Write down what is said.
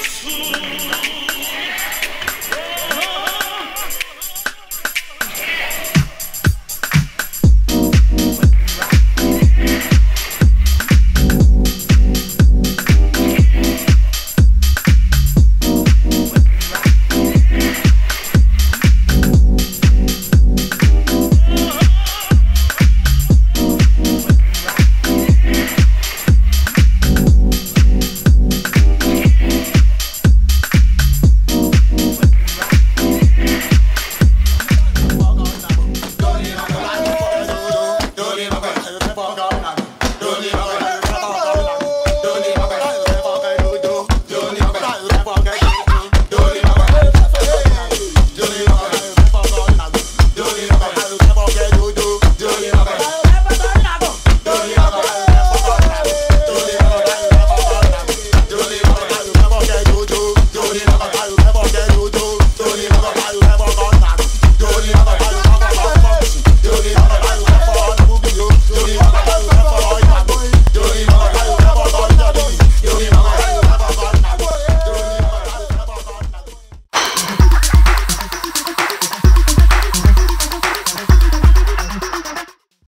死。